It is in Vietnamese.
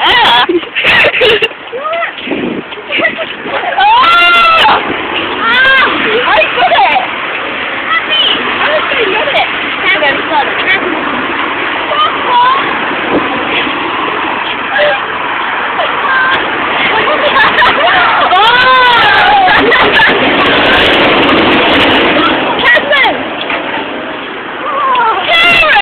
Ah!